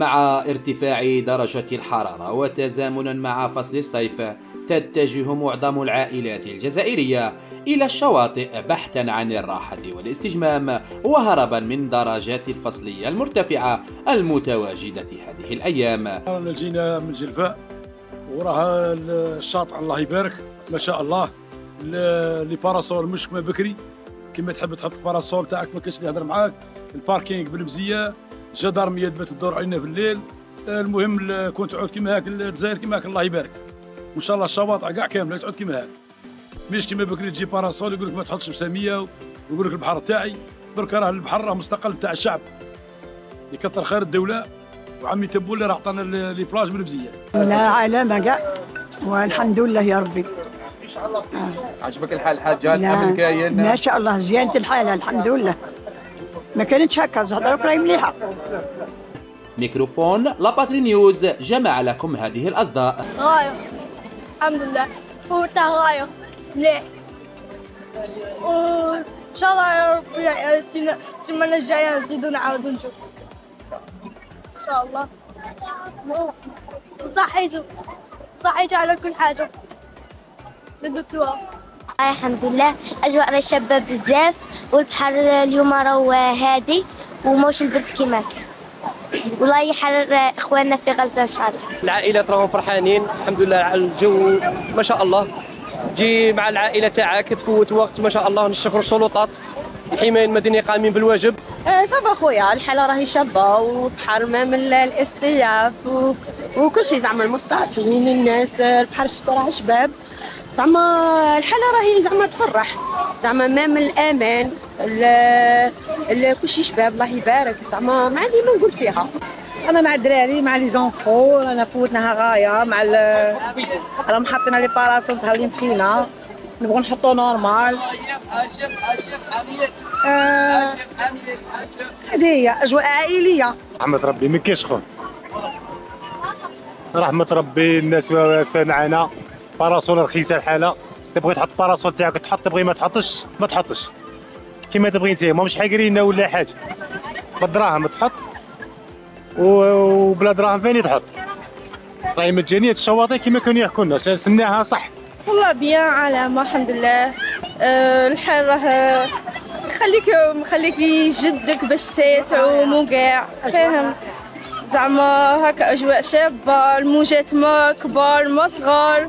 مع ارتفاع درجة الحرارة وتزامنا مع فصل الصيف تتجه معظم العائلات الجزائرية إلى الشواطئ بحثا عن الراحة والاستجمام وهربا من درجات الفصلية المرتفعة المتواجدة هذه الأيام. جينا من جلفاء وراه الشاطئ الله يبارك ما شاء الله لي باراسول مش بكري كما تحب تحط الباراسول تاعك ما كاش اللي يهضر معاك ال parking بالمزية gendarmerie تبات تدور علينا في الليل. المهم كون تعود كيما هاك الجزائر كيما هاك الله يبارك. وإن شاء الله الشواطئ كاع كامله تعود كيما هاك. مش كيما بكري تجي parasol يقول لك ما تحطش بساميه ويقول لك البحر تاعي. درك راه البحر راه مستقل تاع الشعب. يكثر خير الدولة. وعمي تبون اللي راه عطانا les plages بالمزية لا علامة كاع والحمد لله يا ربي. آه. عجبك الحال حاجة الامن كاين ما شاء الله زينت الحاله الحمد لله. ما كانتش هكا دروك راهي مليحة. ميكروفون لاباتري نيوز جمع لكم هذه الأصداء. غاية. الحمد لله. هو تاع غاية. مليح. وان شاء الله يا ربي السيمانه الجاية نزيدو نعاودو نشوف. إن شاء الله. صحيتو صحيتو على كل حاجة. للدكتور. الحمد لله. أجواء راهي شابة بزاف والبحر اليوم راهو هادي وموش البرد كيما كان والله يحرر إخواننا في غزة إن شاء الله. العائلات راهم فرحانين الحمد لله على الجو ما شاء الله. تجي مع العائلة تاعك تفوت وقت ما شاء الله نشكر السلطات. الحمايه المدنيه قائمين بالواجب. آه صافا خويا. الحالة راهي شابة والبحر من الاستياف وكل شيء زعما المستضعفين الناس البحر راه شباب. زعما الحالة راهي زعما تفرح. زعما même الأمان كلشي شباب الله يبارك. زعما ما عندي ما نقول فيها. أنا مع الدراري مع les enfants أنا فوتناها غايه مع راهم حاطين les parasols متهلين فينا نبغوا نحطو normal. آه هذه هي أجواء عائلية. رحمة ربي ما كاينش خوف رحمة ربي الناس واقفة معنا باراسول رخيصة الحالة. تبغي تحط باراسول تاعك تحط تبغي ما تحطش ما تحطش. كيما تبغي أنت مش حاقرين ولا حاجة. بالدراهم تحط وبلا دراهم فين تحط راهي مجانية الشواطئ كيما كانوا يحكوا لنا سمناها صح. والله بيان علامة الحمد لله. أه الحال راه خليك خليك يجدك باش تعوم وكاع فاهم؟ زعما هكا أجواء شابة الموجات ما كبار ما صغار.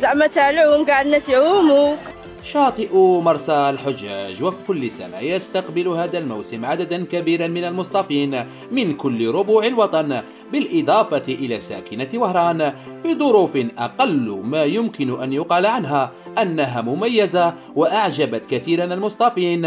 زعما تاع العوم كاع الناس يعوموا شاطئ مرسى الحجاج وكل سنة يستقبل هذا الموسم عددا كبيرا من المصطفين من كل ربوع الوطن بالإضافة إلى ساكنة وهران في ظروف أقل ما يمكن أن يقال عنها أنها مميزة وأعجبت كثيرا المصطفين.